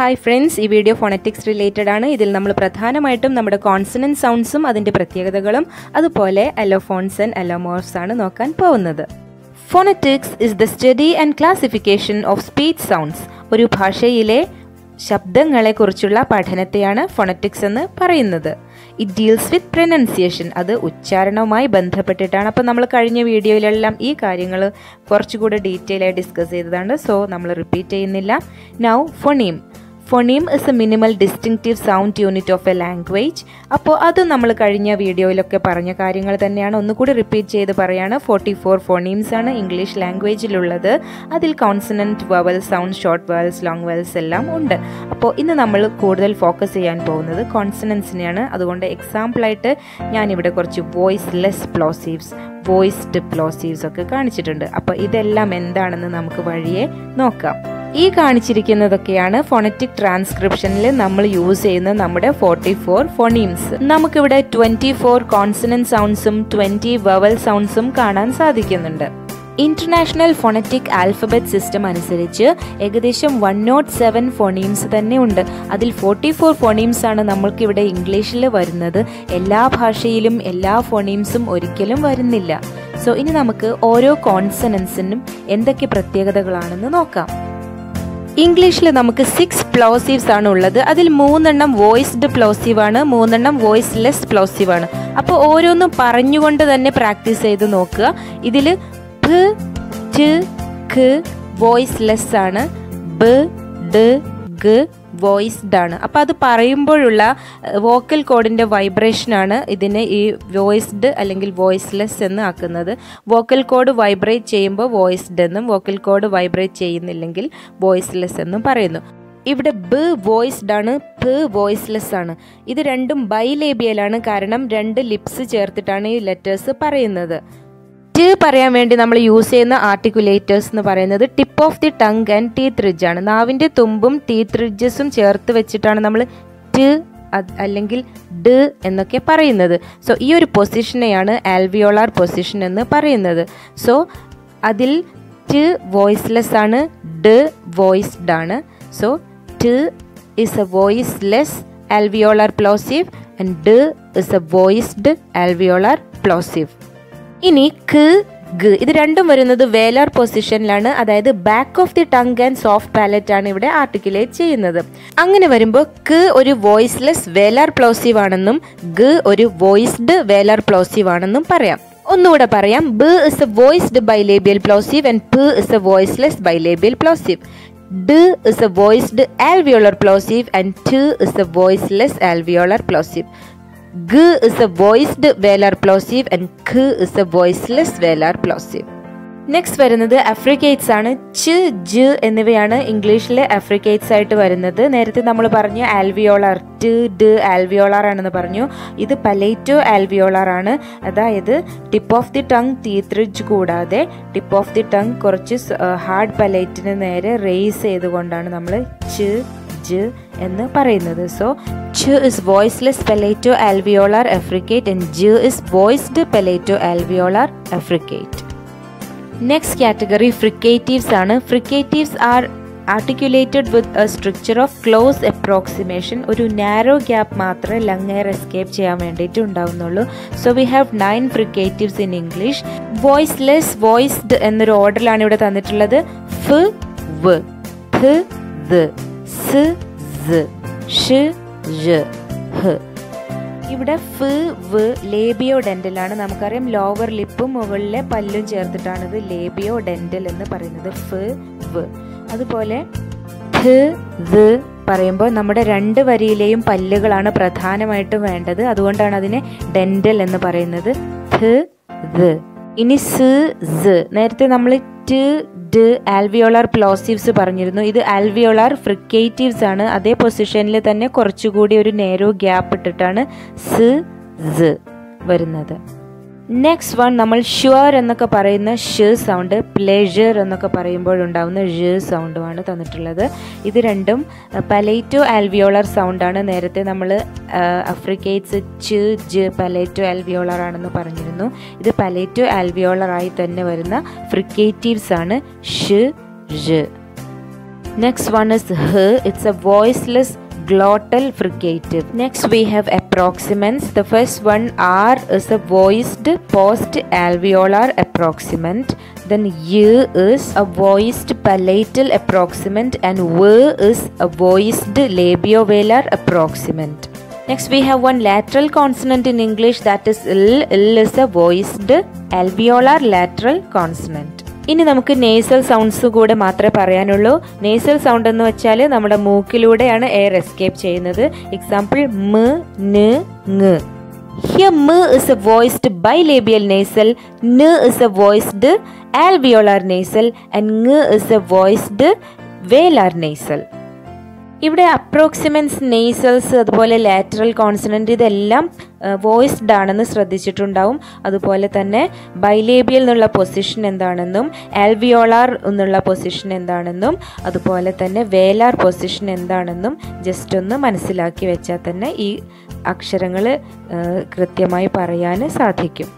Hi friends ഈ video phonetics related ആണ്. ഇതിൽ നമ്മൾ പ്രധാനമായിട്ടും നമ്മുടെ കോൺസണന്റ് സൗണ്ട്സും അതിന്റെ പ്രത്യേകതകളും അതുപോലെ അലോഫോൺസ് ആൻഡ് അലോമോർസ് ആണ് നോക്കാൻ പോകുന്നത്. Phonetics is the study and classification of speech sounds ഒരു ഭാഷയിലെ ശബ്ദങ്ങളെക്കുറിച്ചുള്ള പഠനത്തെയാണ് ഫോണറ്റിക്സ് എന്ന് പറയുന്നത്. ഇറ്റ് ഡീൽസ് വിത്ത് പ്രൊനൗൺസിയേഷൻ അത് ഉച്ചാരണവുമായി ബന്ധപ്പെട്ടിട്ടാണ്. അപ്പോൾ നമ്മൾ കഴിഞ്ഞ വീഡിയോയിലെല്ലാം ഈ കാര്യങ്ങൾ കുറച്ചുകൂടി ഡീറ്റെയിൽ ആയി ഡിസ്കസ് ചെയ്തതാണ്. സോ നമ്മൾ റിപ്പീറ്റ് ചെയ്യുന്നില്ല. Now phoneme phoneme is a minimal distinctive sound unit of a language അപ്പോൾ അത് നമ്മൾ കഴിഞ്ഞ വീഡിയോയിലൊക്കെ പറഞ്ഞ കാര്യങ്ങൾ തന്നെയാണ്. ഒന്നുകൂടി റിപ്പീറ്റ് ചെയ്ത് പറയാണ്. ഫോർട്ടി ഫോർ ഫോണീംസ് ആണ് ഇംഗ്ലീഷ് ലാംഗ്വേജിലുള്ളത് അതിൽ consonant vowel sound short vowels long vowels എല്ലാം ഉണ്ട്. അപ്പോൾ ഇന്ന് നമ്മൾ കൂടുതൽ ഫോക്കസ് ചെയ്യാൻ പോകുന്നത് കോൺസണൻസിനെയാണ് അതുകൊണ്ട് എക്സാമ്പിളായിട്ട് ഞാനിവിടെ കുറച്ച് voiceless plosives voiced plosives ഒക്കെ കാണിച്ചിട്ടുണ്ട്. അപ്പോൾ ഇതെല്ലാം എന്താണെന്ന് നമുക്ക് വഴിയെ നോക്കാം. ഈ കാണിച്ചിരിക്കുന്നതൊക്കെയാണ് ഫോണറ്റിക് ട്രാൻസ്ക്രിപ്ഷനിൽ നമ്മൾ യൂസ് ചെയ്യുന്ന നമ്മുടെ ഫോർട്ടി ഫോർ ഫോണീംസ്. നമുക്കിവിടെ ട്വന്റി ഫോർ കോൺസണന്റ് സൗണ്ട്സും ട്വന്റി വവൽ സൗണ്ട്സും കാണാൻ സാധിക്കുന്നുണ്ട്. ഇന്റർനാഷണൽ ഫോണറ്റിക് ആൽഫബറ്റ് സിസ്റ്റം അനുസരിച്ച് ഏകദേശം വൺ നോട്ട് സെവൻ ഫോണീംസ് തന്നെ ഉണ്ട്. അതിൽ ഫോർട്ടി ഫോർ ഫോണീംസ് ആണ് നമ്മൾക്കിവിടെ ഇംഗ്ലീഷിൽ വരുന്നത്. എല്ലാ ഭാഷയിലും എല്ലാ ഫോണീംസും ഒരിക്കലും വരുന്നില്ല. സോ ഇനി നമുക്ക് ഓരോ കോൺസണൻസിനും എന്തൊക്കെ പ്രത്യേകതകളാണെന്ന് നോക്കാം. ഇംഗ്ലീഷിൽ നമുക്ക് സിക്സ് പ്ലോസീവ്സ് ആണ് ഉള്ളത്. അതിൽ മൂന്നെണ്ണം വോയിസ്ഡ് പ്ലോസീവ് ആണ് മൂന്നെണ്ണം വോയിസ് ലെസ് പ്ലോസീവ് ആണ്. അപ്പോൾ ഓരോന്നും പറഞ്ഞുകൊണ്ട് തന്നെ പ്രാക്ടീസ് ചെയ്ത് നോക്കുക. ഇതിൽ ഖ് ആണ്. ബ ഡ് ഗ വോയിസ്ഡ് ആണ്. അപ്പോൾ അത് പറയുമ്പോഴുള്ള വോക്കൽ കോഡിന്റെ വൈബ്രേഷനാണ് ഇതിനെ ഈ വോയിസ്ഡ് അല്ലെങ്കിൽ വോയിസ്ലെസ് എന്ന് ആക്കുന്നത്. വോക്കൽ കോഡ് വൈബ്രേറ്റ് ചെയ്യുമ്പോൾ വോയിസ്ഡ് എന്നും വോക്കൽ കോഡ് വൈബ്രേറ്റ് ചെയ്യുന്നില്ലെങ്കിൽ വോയിസ്ലെസ് എന്നും പറയുന്നു. ഇവിടെ ബ് വോയിസ്ഡ് ആണ് പ് വോയിസ്ലെസ് ആണ്. ഇത് രണ്ടും ബൈലേബിയലാണ് കാരണം രണ്ട് ലിപ്സ് ചേർത്തിട്ടാണ് ഈ ലെറ്റേഴ്സ് പറയുന്നത്. ട് പറയാൻ വേണ്ടി നമ്മൾ യൂസ് ചെയ്യുന്ന ആർട്ടിക്കുലേറ്റേഴ്സ് എന്ന് പറയുന്നത് tip of the tongue and teeth ridge ആണ്. നാവിന്റെ തുമ്പും ടീത്ത് റിഡ്ജസും ചേർത്ത് വെച്ചിട്ടാണ് നമ്മൾ ട് അല്ലെങ്കിൽ ഡ് എന്നൊക്കെ പറയുന്നത്. സോ ഈ ഒരു പൊസിഷനെയാണ് ആൽവിയോളാർ പൊസിഷൻ എന്ന് പറയുന്നത്. സോ അതിൽ ട് വോയിസ്ലെസ് ആണ് ഡ് വോയിസ്ഡ് ആണ്. So T is a voiceless alveolar plosive and D is a voiced alveolar plosive ഇനി ക് ഗ്. ഇത് രണ്ടും വരുന്നത് വേലാർ പൊസിഷനിലാണ്. അതായത് back of the tongue and soft palate ആണ് ഇവിടെ ആർട്ടിക്കുലേറ്റ് ചെയ്യുന്നത്. അങ്ങനെ വരുമ്പോൾ ക് ഒരു വോയിസ്ലെസ് വേലാർ പ്ലോസീവ് ആണെന്നും ഗ് ഒരു വോയിസ്ഡ് വേലാർ പ്ലോസീവ് ആണെന്നും പറയാം. ഒന്നുകൂടെ പറയാം. ബ് is a voiced bilabial plosive and പ് is a voiceless bilabial plosive D is a voiced alveolar plosive and T is a voiceless alveolar plosive. G is a voiced velar plosive and K is a voiceless velar plosive. Next വരുന്നത് affricates ആണ്. ച് ജ് എന്നിവയാണ് ഇംഗ്ലീഷിലെ അഫ്രിക്കേറ്റ്സ് ആയിട്ട് വരുന്നത്. നേരത്തെ നമ്മൾ പറഞ്ഞു ആൽവിയോളാർ ട് ഡ് ആൽവിയോളാർ ആണെന്ന് പറഞ്ഞു. ഇത് പലേറ്റോ ആൽവിയോളാർ ആണ്. അതായത് tip of the tongue teeth ridge കൂടാതെ ടിപ്പ് ഓഫ് ദി ടങ് കുറച്ച് ഹാർഡ് പലേറ്റിന് നേരെ റേസ് ചെയ്തുകൊണ്ടാണ് നമ്മൾ ച് എന്ന് പറയുന്നത്. സോ ചു is voiceless palato alveolar affricate and ജ് is voiced palato alveolar affricate next category fricatives ആണ്. Fricatives are articulated with a structure of close approximation ഒരു നാരോ ഗ്യാപ്പ് മാത്രമേ ലങ് എയർ എസ്കേപ്പ് ചെയ്യാൻ വേണ്ടിയിട്ട് ഉണ്ടാവുന്നുള്ളൂ. So we have nine fricatives in English voiceless voiced എന്നൊരു ഓർഡറിലാണ് ഇവിടെ തന്നിട്ടുള്ളത്. ഫ് വ് വ് സ് സ് ഷ് ഴ് ഹ്. ഇവിടെ ഫ് വ് ലേബിയോ ഡെന്റൽ ആണ്. നമുക്കറിയാം ലോവർ ലിപ്പും മുകളിലെ പല്ലും ചേർത്തിട്ടാണ് ഇത് ലേബിയോ ഡെന്റൽ എന്ന് പറയുന്നത്. ഫ് വ്. അതുപോലെ ഫ് വ് പറയുമ്പോൾ നമ്മുടെ രണ്ട് വരിയിലെയും പല്ലുകളാണ് പ്രധാനമായിട്ടും വേണ്ടത്. അതുകൊണ്ടാണ് അതിനെ ഡെന്റൽ എന്ന് പറയുന്നത്. ഫ് വ് ഇനി സ് സ്. നേരത്തെ നമ്മൾ ട് ഡ് ആൽവിയോളാർ പ്ലോസീവ്സ് പറഞ്ഞിരുന്നു. ഇത് ആൽവിയോളാർ ഫ്രിക്കേറ്റീവ്സ് ആണ്. അതേ പൊസിഷനിൽ തന്നെ കുറച്ചുകൂടി ഒരു നേരോ ഗ്യാപ്പ് ഇട്ടിട്ടാണ് സ് സ് വരുന്നത്. നെക്സ്റ്റ് വൺ നമ്മൾ ഷുവർ എന്നൊക്കെ പറയുന്ന ഷ് സൗണ്ട് പ്ലേഷർ എന്നൊക്കെ പറയുമ്പോഴുണ്ടാവുന്ന ഷ് സൗണ്ടുമാണ് തന്നിട്ടുള്ളത്. ഇത് രണ്ടും പലേറ്റോ ആൽവിയോളർ സൗണ്ടാണ് നേരത്തെ നമ്മൾ അഫ്രിക്കേറ്റ്സ് ച് ജ് പലേറ്റോ ആൽവിയോളർ ആണെന്ന് പറഞ്ഞിരുന്നു. ഇത് പലേറ്റോ ആൽവിയോളർ ആയി തന്നെ വരുന്ന ഫ്രിക്കേറ്റീവ്സ് ആണ് ഷ് ഷ് നെക്സ്റ്റ് വൺ ഇസ് ഹ് it's a voiceless glottal fricative. Next we have approximants. The first one R is a voiced post alveolar approximant. Then Y is a voiced palatal approximant and V is a voiced labiovelar approximant. Next we have one lateral consonant in English that is L. L is a voiced alveolar lateral consonant. ഇനി നമുക്ക് nasal sounds കൂടെ മാത്രമേ പറയാനുള്ളൂ nasal sound എന്ന് വെച്ചാൽ നമ്മുടെ മൂക്കിലൂടെയാണ് air escape ചെയ്യുന്നത് എക്സാമ്പിൾ മ് ന് ങ് Here m is a voiced bilabial nasal, n is a voiced alveolar nasal and ng is a voiced velar nasal. ഇവിടെ അപ്രോക്സിമെൻസ് നെയ്സൽസ് അതുപോലെ ലാറ്ററൽ കോൺസണന്റ് ഇതെല്ലാം വോയിസ്ഡ് ആണെന്ന് ശ്രദ്ധിച്ചിട്ടുണ്ടാവും. അതുപോലെ തന്നെ ബൈലേബിയൽ എന്നുള്ള പൊസിഷൻ എന്താണെന്നും ആൽവിയോളാർ എന്നുള്ള പൊസിഷൻ എന്താണെന്നും അതുപോലെ തന്നെ വേലാർ പൊസിഷൻ എന്താണെന്നും ജസ്റ്റ് ഒന്ന് മനസ്സിലാക്കി വെച്ചാൽ തന്നെ ഈ അക്ഷരങ്ങൾ കൃത്യമായി പറയാൻ സാധിക്കും.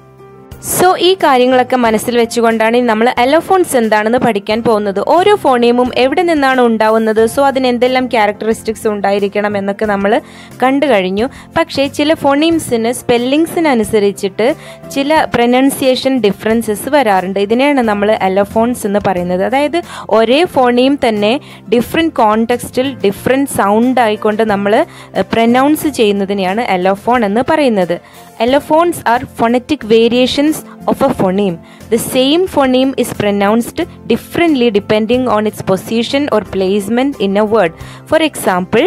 സോ ഈ കാര്യങ്ങളൊക്കെ മനസ്സിൽ വെച്ചുകൊണ്ടാണ് നമ്മൾ എലോഫോൺസ് എന്താണെന്ന് പഠിക്കാൻ പോകുന്നത്. ഓരോ ഫോണിയമും എവിടെ നിന്നാണ് ഉണ്ടാവുന്നത്? സോ അതിന് എന്തെല്ലാം ക്യാരക്ടറിസ്റ്റിക്സ് ഉണ്ടായിരിക്കണം എന്നൊക്കെ നമ്മൾ കണ്ടു കഴിഞ്ഞു. പക്ഷേ ചില ഫോണീംസിന് സ്പെല്ലിങ്സിനനുസരിച്ചിട്ട് ചില പ്രൊനൗൺസിയേഷൻ ഡിഫറൻസസ് വരാറുണ്ട്. ഇതിനെയാണ് നമ്മൾ എലോഫോൺസ് എന്ന് പറയുന്നത്. അതായത് ഒരേ ഫോണിയും തന്നെ ഡിഫറെന്റ് കോണ്ടെക്സ്റ്റിൽ ഡിഫറെന്റ് സൗണ്ട് ആയിക്കൊണ്ട് നമ്മൾ പ്രൊനൗൺസ് ചെയ്യുന്നതിനെയാണ് എലോഫോൺ എന്ന് പറയുന്നത്. Allophones are phonetic variations of a phoneme. The same phoneme is pronounced differently depending on its position or placement in a word. For example,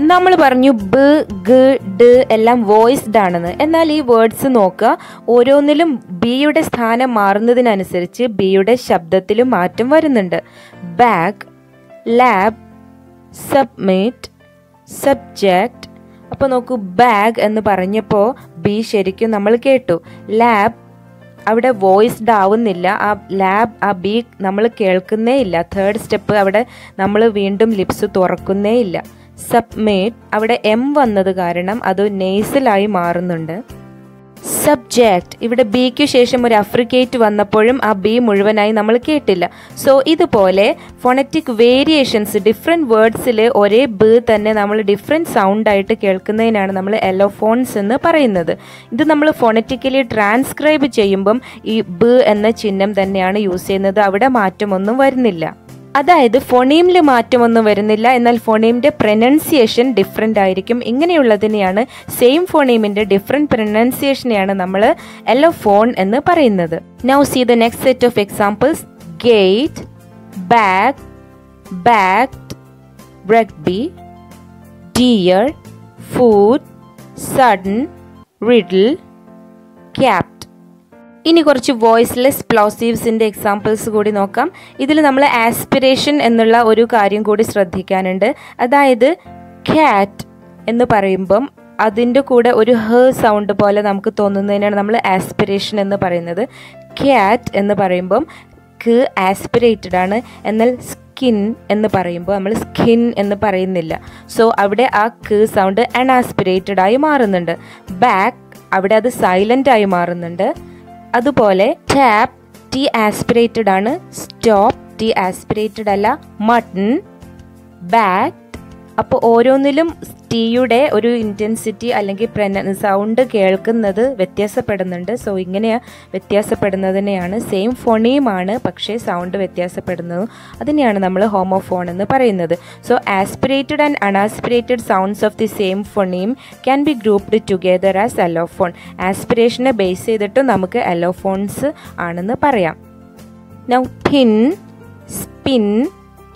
നമ്മൾ പറഞ്ഞു ബ് ഗ് ഡ് എല്ലാം വോയിസ്ഡ് ആണെന്ന് എന്നാൽ ഈ വേർഡ്സ് നോക്കുക ഓരോന്നിലും ബിയുടെ സ്ഥാനം മാറുന്നതിനനുസരിച്ച് ബിയുടെ ശബ്ദത്തിലും മാറ്റം വരുന്നുണ്ട് ബാഗ് ലാബ് സബ്മിറ്റ് സബ്ജക്റ്റ് അപ്പോൾ നോക്കൂ ബാഗ് എന്ന് പറഞ്ഞപ്പോൾ ബി ശരിക്കും നമ്മൾ കേട്ടു. ലാബ് അവിടെ വോയിസ്ഡ് ആവുന്നില്ല. ആ ലാബ് ആ ബി നമ്മൾ കേൾക്കുന്നേ ഇല്ല. തേർഡ് സ്റ്റെപ്പ് അവിടെ നമ്മൾ വീണ്ടും ലിപ്സ് തുറക്കുന്നേ ഇല്ല. സബ്മേറ്റ് അവിടെ എം വന്നത് കാരണം അത് നെയ്സിലായി മാറുന്നുണ്ട്. സബ്ജക്റ്റ് ഇവിടെ ബിക്ക് ശേഷം ഒരു അഫ്രിക്കേറ്റ് വന്നപ്പോഴും ആ ബി മുഴുവനായി നമ്മൾ കേട്ടില്ല. സോ ഇതുപോലെ ഫോണറ്റിക് വേരിയേഷൻസ് ഡിഫറെന്റ് വേർഡ്സിൽ ഒരേ ബ് തന്നെ നമ്മൾ ഡിഫറെന്റ് സൗണ്ടായിട്ട് കേൾക്കുന്നതിനാണ് നമ്മൾ എലോഫോൺസ് എന്ന് പറയുന്നത്. ഇത് നമ്മൾ ഫോണറ്റിക്കലി ട്രാൻസ്ക്രൈബ് ചെയ്യുമ്പം ഈ ബ് എന്ന ചിഹ്നം തന്നെയാണ് യൂസ് ചെയ്യുന്നത്. അവിടെ മാറ്റമൊന്നും വരുന്നില്ല. അതായത് ഫോണീമിൽ മാറ്റമൊന്നും വരുന്നില്ല. എന്നാൽ ഫോണീമിന്റെ പ്രൊനൗൺസിയേഷൻ ഡിഫറെന്റ് ആയിരിക്കും. ഇങ്ങനെയുള്ളതിനെയാണ് സെയിം ഫോണീമിന്റെ ഡിഫറെന്റ് പ്രൊനൗൺസിയേഷനെയാണ് നമ്മൾ എല്ലോ ഫോൺ എന്ന് പറയുന്നത്. Now see the next set of examples gate bag bag rugby dear food sudden riddle capped ഇനി കുറച്ച് വോയിസ്ലെസ് പ്ലോസീവ്സിന്റെ എക്സാമ്പിൾസ് കൂടി നോക്കാം. ഇതിൽ നമ്മൾ ആസ്പിറേഷൻ എന്നുള്ള ഒരു കാര്യം കൂടി ശ്രദ്ധിക്കാനുണ്ട്. അതായത് ക്യാറ്റ് എന്ന് പറയുമ്പം അതിന്റെ കൂടെ ഒരു ഹ സൗണ്ട് പോലെ നമുക്ക് തോന്നുന്നതിനാണ് നമ്മൾ ആസ്പിറേഷൻ എന്ന് പറയുന്നത്. ക്യാറ്റ് എന്ന് പറയുമ്പം ക്ക് ആസ്പിറേറ്റഡ് ആണ്. എന്നാൽ സ്കിൻ എന്ന് പറയുമ്പോൾ നമ്മൾ സ്കിൻ എന്ന് പറയുന്നില്ല. സോ അവിടെ ആ ക്ക് സൗണ്ട് അൺആസ്പിറേറ്റഡ് ആയി മാറുന്നുണ്ട്. ബാക്ക് അവിടെ അത് സൈലന്റ് ആയി മാറുന്നുണ്ട്. അതുപോലെ ടാപ്പ് ടി ആസ്പിറേറ്റഡ് ആണ് സ്റ്റോപ്പ് ടി ആസ്പിറേറ്റഡ് അല്ല മട്ടൺ ബാറ്റ് അപ്പോൾ ഓരോന്നിലും ടീയുടെ ഒരു ഇന്റൻസിറ്റി അല്ലെങ്കിൽ പ്രന സൗണ്ട് കേൾക്കുന്നത് വ്യത്യാസപ്പെടുന്നുണ്ട്. സോ ഇങ്ങനെ വ്യത്യാസപ്പെടുന്നതിനെയാണ് സെയിം ഫോണിയുമാണ് പക്ഷേ സൗണ്ട് വ്യത്യാസപ്പെടുന്നതും. അതിനെയാണ് നമ്മൾ ഹോമോഫോൺ എന്ന് പറയുന്നത്. So aspirated and unaspirated sounds of the same phoneme can be grouped together as allophone ആസ്പിറേഷനെ base ചെയ്തിട്ട് നമുക്ക് അലോഫോൺസ് ആണെന്ന് പറയാം. Now pin spin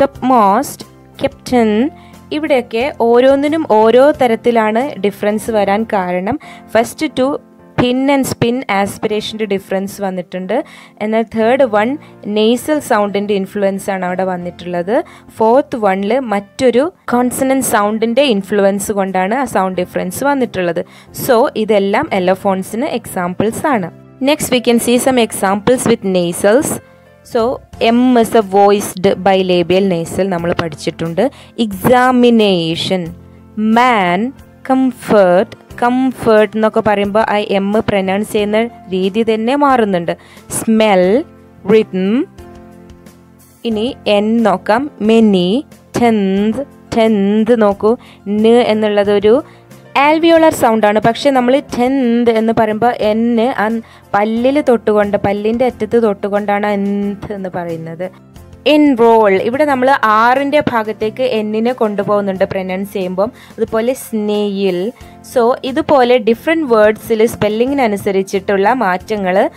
top most captain ഇവിടെയൊക്കെ ഓരോന്നിനും ഓരോ തരത്തിലാണ് ഡിഫറൻസ് വരാൻ കാരണം. First two pin and spin ആസ്പിറേഷന്റെ difference വന്നിട്ടുണ്ട്. എന്നാൽ തേർഡ് വൺ നെയ്സൽ സൗണ്ടിന്റെ ഇൻഫ്ലുവൻസ് ആണ് അവിടെ വന്നിട്ടുള്ളത്. ഫോർത്ത് വണ്ണിൽ മറ്റൊരു കോൺസണന്റ് സൗണ്ടിന്റെ ഇൻഫ്ലുവൻസ് കൊണ്ടാണ് ആ സൗണ്ട് ഡിഫറൻസ് വന്നിട്ടുള്ളത്. സോ ഇതെല്ലാം എലോഫോൺസിന് എക്സാമ്പിൾസ് ആണ്. Next we can see some examples with nasals so M is a voiced bilabial nasal നമ്മൾ പഠിച്ചിട്ടുണ്ട് എക്സാമിനേഷൻ മാൻ കംഫേർട്ട് കംഫേർട്ട് എന്നൊക്കെ പറയുമ്പോൾ ആ എം പ്രൊനൗൺസ് ചെയ്യുന്ന രീതി തന്നെ മാറുന്നുണ്ട്. സ്മെൽ റിതം ഇനി എൻ നോക്കാം. മെനി ടെൻത് ടെൻത് നോക്കൂ. ന് എന്നുള്ളത് ഒരു ആൽവിയോളർ സൗണ്ടാണ് പക്ഷേ നമ്മൾ ടെന്ത് എന്ന് പറയുമ്പോൾ എന്ന് ആ പല്ലിൽ തൊട്ടുകൊണ്ട് പല്ലിന്റെ അറ്റത്ത് തൊട്ടുകൊണ്ടാണ് എന്ത് എന്ന് പറയുന്നത്. എൻറോൾ ഇവിടെ നമ്മൾ ആറിന്റെ ഭാഗത്തേക്ക് എന്നിനെ കൊണ്ടുപോകുന്നുണ്ട് പ്രനൗൺസ് ചെയ്യുമ്പം. അതുപോലെ സ്നേയിൽ സോ ഇതുപോലെ ഡിഫറെന്റ് വേർഡ്സിൽ സ്പെല്ലിങ്ങിനനുസരിച്ചിട്ടുള്ള മാറ്റങ്ങൾ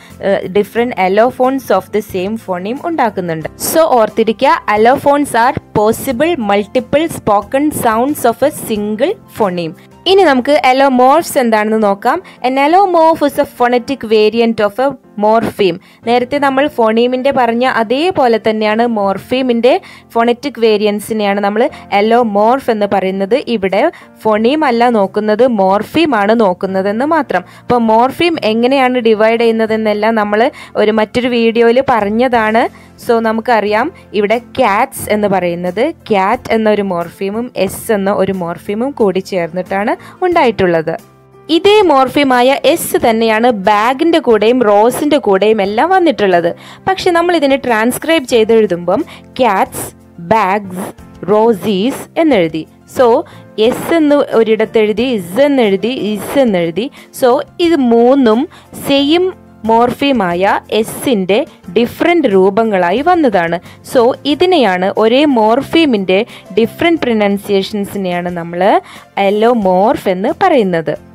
different allophones of the same phoneme ഉണ്ടാക്കുന്നുണ്ട്. സോ ഓർത്തിരിക്കുക allophones are possible multiple spoken sounds of a single phoneme ഇനി നമുക്ക് എലോമോർഫ്സ് എന്താണെന്ന് നോക്കാം. An allomorph is a phonetic variant of a morpheme. നേരത്തെ നമ്മൾ ഫോണീമിന്റെ പറഞ്ഞ അതേപോലെ തന്നെയാണ് മോർഫീമിന്റെ ഫോണറ്റിക് വേരിയൻസിനെയാണ് നമ്മൾ എല്ലോ മോർഫ് എന്ന് പറയുന്നത്. ഇവിടെ ഫോണീം അല്ല നോക്കുന്നത് മോർഫീമാണ് നോക്കുന്നതെന്ന് മാത്രം. അപ്പോൾ മോർഫീം എങ്ങനെയാണ് ഡിവൈഡ് ചെയ്യുന്നതെന്നെല്ലാം നമ്മൾ ഒരു മറ്റൊരു വീഡിയോയിൽ പറഞ്ഞതാണ്. സോ നമുക്കറിയാം ഇവിടെ ക്യാറ്റ്സ് എന്ന് പറയുന്നത് ക്യാറ്റ് എന്നൊരു മോർഫീമും എസ് എന്ന ഒരു മോർഫീമും കൂടി ചേർന്നിട്ടാണ് ഉണ്ടായിട്ടുള്ളത്. ഇതേ മോർഫിമായ എസ് തന്നെയാണ് ബാഗിന്റെ കൂടെയും റോസിന്റെ കൂടെയും എല്ലാം വന്നിട്ടുള്ളത്. പക്ഷെ നമ്മൾ ഇതിനെ ട്രാൻസ്ക്രൈബ് ചെയ്തെഴുതുമ്പം ക്യാറ്റ്സ് ബാഗ്സ് റോസീസ് എന്നെഴുതി. സോ എസ് എന്ന് ഒരിടത്ത് എഴുതി ഇസ് എന്നെഴുതി ഇസ് എന്നെഴുതി. സോ ഇത് മൂന്നും സെയിം മോർഫിമായ എസിന്റെ ഡിഫറെന്റ് രൂപങ്ങളായി വന്നതാണ്. സോ ഇതിനെയാണ് ഒരേ മോർഫീമിന്റെ ഡിഫറെന്റ് പ്രൊനൗൺസിയേഷൻസിനെയാണ് നമ്മൾ എല്ലോ മോർഫ് എന്ന് പറയുന്നത്.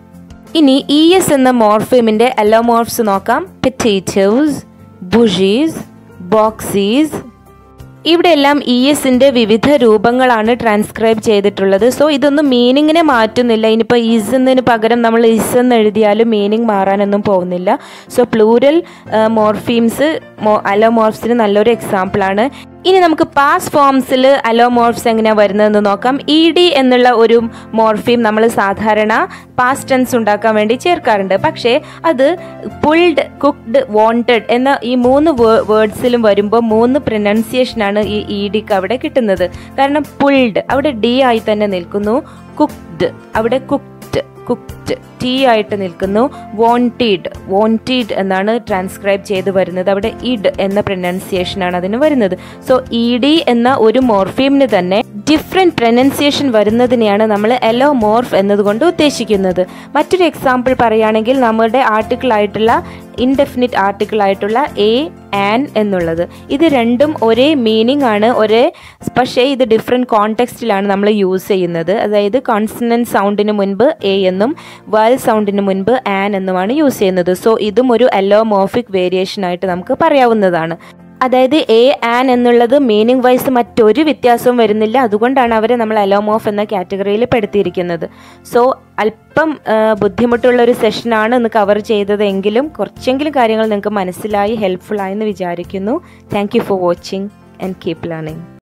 ഇനി ഇ എസ് എന്ന മോർഫീമിന്റെ അലോമോർഫ്സ് നോക്കാം. പെറ്റേറ്റോസ് ബുഷീസ് ബോക്സീസ് ഇവിടെ എല്ലാം ഇ എസിന്റെ വിവിധ രൂപങ്ങളാണ് ട്രാൻസ്ക്രൈബ് ചെയ്തിട്ടുള്ളത്. സോ ഇതൊന്നും മീനിങ്ങിനെ മാറ്റുന്നില്ല. ഇനിയിപ്പോൾ ഇസ് എന്നതിന് പകരം നമ്മൾ ഇസ് എന്ന് എഴുതിയാലും മീനിങ് മാറാനൊന്നും പോകുന്നില്ല. സോ പ്ലൂരൽ മോർഫീംസ് അലോമോർഫ്സിന് നല്ലൊരു എക്സാമ്പിളാണ് ഇനി നമുക്ക് പാസ് ഫോംസിൽ അലോമോർഫ്സ് എങ്ങനെ വരുന്നതെന്ന് നോക്കാം. ഇ ഡി എന്നുള്ള ഒരു മോർഫീം നമ്മൾ സാധാരണ പാസ്റ്റ് ടെൻസ് ഉണ്ടാക്കാൻ വേണ്ടി ചേർക്കാറുണ്ട്. പക്ഷേ അത് പുൾഡ് കുക്ക്ഡ് വോണ്ടഡ് എന്ന ഈ മൂന്ന് വേർഡ്സിലും വരുമ്പോൾ മൂന്ന് പ്രൊനൗൺസിയേഷനാണ് ഈ ഇ ഡിക്ക് അവിടെ കിട്ടുന്നത്. കാരണം പുൾഡ് അവിടെ ഡി ആയി തന്നെ നിൽക്കുന്നു. കുക്ക്ഡ് അവിടെ കുക്ഡ് കുക്ഡ് ടീ ആയിട്ട് നിൽക്കുന്നു. വോണ്ടീഡ് വോണ്ടീഡ് എന്നാണ് ട്രാൻസ്ക്രൈബ് ചെയ്ത് വരുന്നത്. അവിടെ ഇഡ് എന്ന പ്രൊനൗൺസിയേഷൻ ആണ് അതിന് വരുന്നത്. സോ ഇ ഡി എന്ന ഒരു മോർഫീമിന് തന്നെ ഡിഫറെന്റ് പ്രൊനൗൺസിയേഷൻ വരുന്നതിനെയാണ് നമ്മൾ എലോ മോർഫ് എന്നതുകൊണ്ട് ഉദ്ദേശിക്കുന്നത്. മറ്റൊരു എക്സാമ്പിൾ പറയുകയാണെങ്കിൽ നമ്മുടെ ആർട്ടിക്കിൾ ആയിട്ടുള്ള ഇൻഡെഫിനിറ്റ് ആർട്ടിക്കിൾ ആയിട്ടുള്ള എ ആൻ എന്നുള്ളത്. ഇത് രണ്ടും ഒരേ മീനിങ് ആണ് ഒരേ പക്ഷേ ഇത് ഡിഫറെന്റ് കോണ്ടെക്സ്റ്റിലാണ് നമ്മൾ യൂസ് ചെയ്യുന്നത്. അതായത് കോൺസണന്റ് സൗണ്ടിന് മുൻപ് എ എന്നും വൽ സൗണ്ടിന് മുൻപ് ആൻ എന്നുമാണ് യൂസ് ചെയ്യുന്നത്. സോ ഇതും ഒരു അലോമോഫിക് വേരിയേഷൻ ആയിട്ട് നമുക്ക് പറയാവുന്നതാണ്. അതായത് എ ആൻ എന്നുള്ളത് മീനിങ് വൈസ് മറ്റൊരു വ്യത്യാസവും വരുന്നില്ല. അതുകൊണ്ടാണ് അവരെ നമ്മൾ അലോമോഫ് എന്ന കാറ്റഗറിയിൽ പെടുത്തിയിരിക്കുന്നത്. സോ അല്പം ബുദ്ധിമുട്ടുള്ള ഒരു സെഷനാണ് ഇന്ന് കവർ ചെയ്തതെങ്കിലും കുറച്ചെങ്കിലും കാര്യങ്ങൾ നിങ്ങൾക്ക് മനസ്സിലായി ഹെൽപ്ഫുൾ ആയെന്ന് വിചാരിക്കുന്നു. Thank you for watching and keep learning